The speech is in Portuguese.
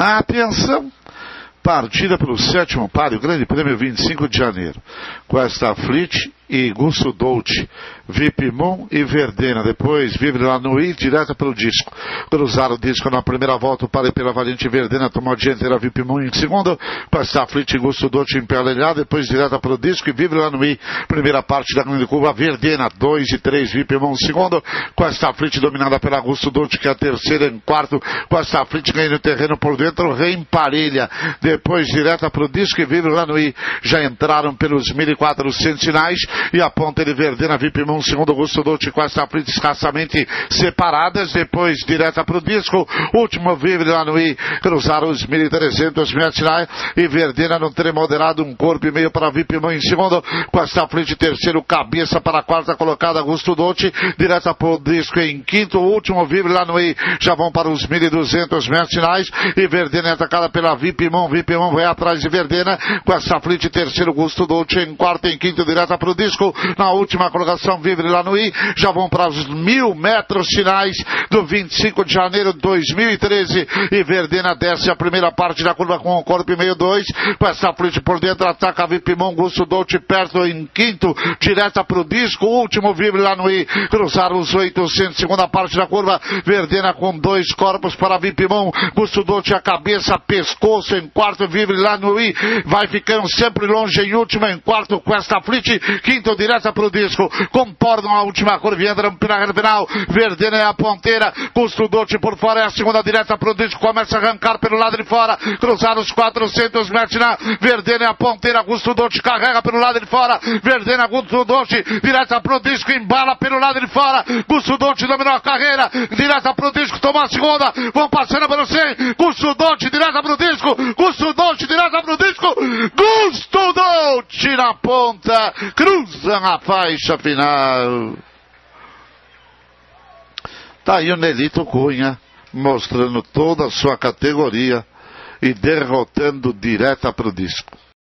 Atenção! Partida pelo sétimo páreo, Grande Prêmio 25 de janeiro. Questa Fleet e Gusto Dolce, Vipimon e Verdena. Depois Vive lá no I, direto pelo disco. Cruzaram o disco na primeira volta, parei pela variante Verdena, tomou a dianteira Vipimon em segundo, Questa Fleet e Gusto Dolce em pé depois direto pelo disco e Vive lá no I. Primeira parte da grande curva, Verdena, 2 e 3, Vipimon em segundo, Questa Fleet dominada pela Gusto Dolce, que é a terceira em quarto, Questa Fleet ganhando terreno por dentro, reemparelha. Depois direta para o disco e Vive lá no I. Já entraram pelos 1.400 sinais, e a ponta de Verdena Vipimão, segundo Augusto Dolce, com essa frente escassamente separadas, depois direta para o disco, último vive lá no I, cruzaram os 1.300 metros e Verdena não ter moderado um corpo e meio para Vipimão em segundo, com essa frente terceiro, cabeça para a quarta colocada, Augusto Dolce, direta para o disco em quinto, último vive lá no I, já vão para os 1.200 metros e Verdena é atacada pela Vipimão, Vipimão vai atrás de Verdena, com essa frente terceiro, Augusto Dolce em quarto, em quinto, direta para o disco, Francisco na última colocação, vive lá no I, já vão para os mil metros finais do 25 de janeiro de 2013 e Verdena desce a primeira parte da curva com o corpo e meio dois, com essa frente por dentro, ataca Vipimão, Gusto Dolce perto em quinto, direta para o disco, último vive lá no I, cruzaram os 800, segunda parte da curva, Verdena com dois corpos para Vipimão, Gusto Dolce a cabeça, pescoço em quarto, vive lá no I, vai ficando sempre longe em último, em quarto, com esta frente, quinto Pinto direta pro disco, concordam a última curva, entra na reta final, Verdena é a ponteira, Custo por fora é a segunda direta pro disco, começa a arrancar pelo lado de fora, cruzar os 400 metros na Verdena é a ponteira, Doce carrega pelo lado de fora, Verdena, Gusto Doce, direta pro disco, embala pelo lado de fora, Gusto Doce dominou a carreira, direta pro disco, tomou a segunda, vão passando pelo 100, Gusto Doce direta pro disco, Gusto Doce direta pro disco, Gusto Doce na ponta, cruz na faixa final. Tá aí o Nelito Cunha mostrando toda a sua categoria e derrotando direta para o disco.